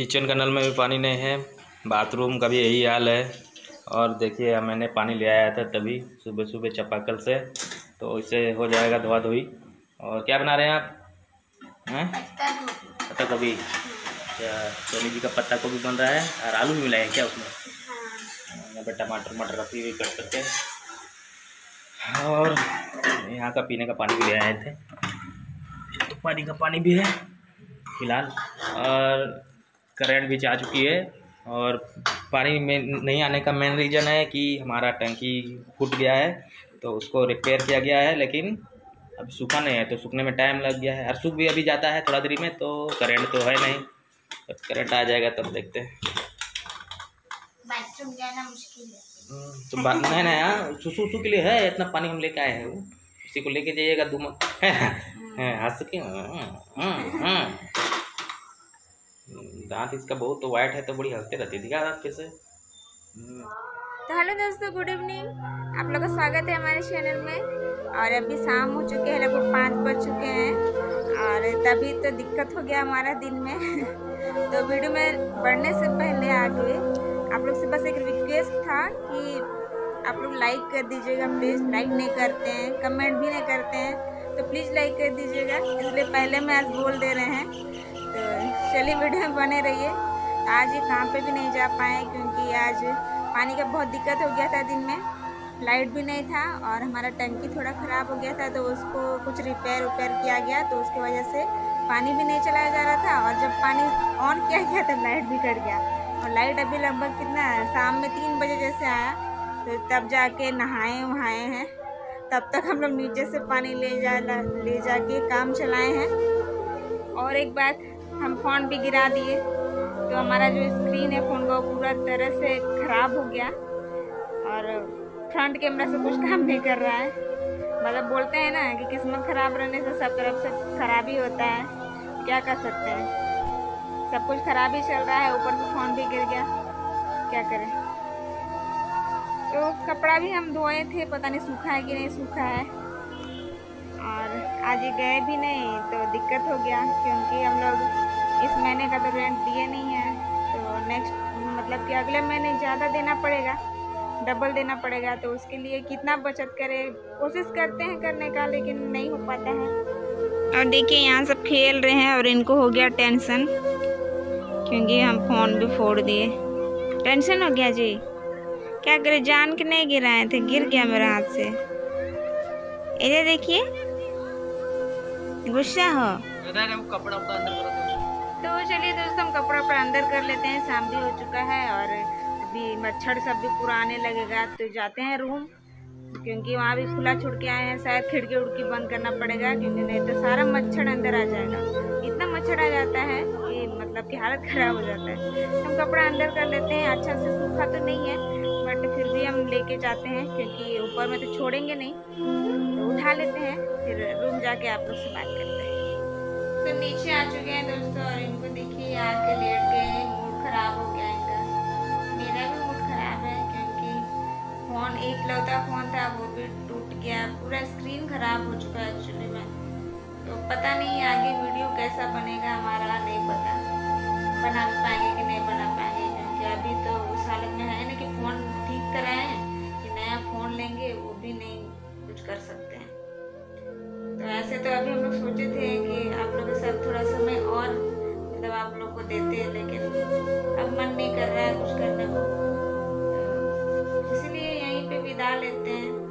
Kitchen का नल में भी पानी नहीं है बाथरूम का भी यही हाल है। और देखिए मैंने पानी ले आया था तभी सुबह सुबह चपाकल से तो इससे हो जाएगा धोआ धोई और क्या बना रहे हैं आप? हैं? पत्ता गोभी। अच्छा सोनी जी का पत्ता गोभी बन रहा है और आलू भी मिलाए हैं क्या उसमें? यहाँ पे टमाटर मटर रखी हुई कट करके। और यहाँ का पीने का पानी भी ले आए थे। तो पानी का पानी भी है। फ़िलहाल। और करंट भी जा चुकी है और पानी में नहीं आने का मेन रीज़न है कि हमारा टंकी फूट गया है तो उसको रिपेयर किया गया है लेकिन अब सूखा नहीं है तो सूखने में टाइम लग गया है। और सूख भी अभी जाता है थोड़ा देरी में तो करंट तो है नहीं। जब करंट आ जाएगा तब देखते हैं। बाथरूम जाना मुश्किल है। हम्म, तो बात नहीं ना यार सुसु उसु के लिए है इतना पानी हम लेके आए हैं। वो उसी को लेके जाइएगा दो हंस के हम्म, हम्म, हम्म। दांत इसका बहुत तो वाइट है तो बड़ी हँसते रहती है, दिखा दांत कैसे तो हेलो दोस्तों गुड इवनिंग आप लोग का स्वागत है हमारे चैनल में। और अभी शाम हो चुके हैं लगभग पाँच बज चुके हैं। और तभी तो दिक्कत हो गया हमारा दिन में। तो वीडियो में बढ़ने से पहले आगे, आप लोग से बस एक रिक्वेस्ट था कि आप लोग लाइक कर दीजिएगा प्लीज़ लाइक नहीं करते हैं कमेंट भी नहीं करते हैं। तो प्लीज़ लाइक कर दीजिएगा, इसलिए पहले मैं आज बोल दे रहे हैं। तो चलिए वीडियो में बने रहिए। आज ये काम पे भी नहीं जा पाए क्योंकि आज पानी का बहुत दिक्कत हो गया था दिन में। लाइट भी नहीं था और हमारा टंकी थोड़ा ख़राब हो गया था तो उसको कुछ रिपेयर उपेयर किया गया तो उसकी वजह से पानी भी नहीं चलाया जा रहा था और जब पानी ऑन किया गया तब लाइट भी कट गया। और लाइट अभी लगभग कितना शाम में तीन बजे जैसे आया तो तब जाके नहाए वहाए हैं। तब तक हम लोग नीचे से पानी ले जा, ले जाके काम चलाए हैं। और एक बात हम फ़ोन भी गिरा दिए। तो हमारा जो स्क्रीन है फ़ोन का पूरा तरह से ख़राब हो गया। और फ्रंट कैमरा से कुछ काम नहीं कर रहा है। मतलब बोलते हैं ना कि किस्मत ख़राब रहने से सब तरफ़ से ख़राबी होता है। क्या कर सकते हैं? सब कुछ ख़राब ही चल रहा है, ऊपर से फ़ोन भी गिर गया। क्या करें? तो कपड़ा भी हम धोए थे, पता नहीं सूखा है कि नहीं सूखा है। आज गए भी नहीं तो दिक्कत हो गया क्योंकि हम लोग इस महीने का तो रेंट दिए नहीं है। तो नेक्स्ट मतलब कि अगले महीने ज़्यादा देना पड़ेगा डबल देना पड़ेगा तो उसके लिए कितना बचत करें, कोशिश करते हैं करने का, लेकिन नहीं हो पाता है। और देखिए, यहाँ सब खेल रहे हैं और इनको हो गया टेंशन क्योंकि हम फ़ोन भी फोड़ दिए। टेंशन हो गया जी। क्या करें, जान के नहीं गिराए थे, गिर गया मेरे हाथ से। इधर देखिए। गुस्सा हो। कपड़ा अंदर करो तो। चलिए दोस्तों हम कपड़ा उपड़ा अंदर कर लेते हैं। शाम भी हो चुका है और अभी मच्छर सब भी पूरा आने लगेगा। तो जाते हैं रूम क्योंकि वहाँ भी खुला छुड़ के आए हैं। शायद खिड़की उड़की बंद करना पड़ेगा क्योंकि नहीं तो सारा मच्छर अंदर आ जाएगा। इतना मच्छर आ जाता है मतलब कि हालत ख़राब हो जाता है। हम कपड़ा अंदर कर लेते हैं अच्छा से सूखा तो नहीं है, बट फिर भी हम लेके जाते हैं, क्योंकि ऊपर में तो छोड़ेंगे नहीं। तो उठा लेते हैं, फिर रूम जाके आप लोग से बात करते हैं। तो नीचे आ चुके हैं दोस्तों, और इनको देखिए आके लेट गए मूड खराब हो गया इनका। मेरा भी मूड खराब है, क्योंकि फ़ोन, एक लौता फ़ोन था, वो भी टूट गया। पूरा स्क्रीन खराब हो चुका है एक्चुअली में। तो पता नहीं आगे वीडियो कैसा बनेगा, हमारा नहीं पता। बना पाएँगे कि नहीं बना पाएँगे क्योंकि अभी तो उस हालत में है ना कि फ़ोन ठीक कराएँ, कि नया फ़ोन लेंगे, वो भी नहीं कुछ कर सकते हैं। तो ऐसे तो अभी हम लोग सोचे थे कि आप लोग के साथ थोड़ा समय और मतलब आप लोग को देते हैं लेकिन अब मन नहीं कर रहा है कुछ करने को। तो इसलिए यहीं पे विदा लेते हैं।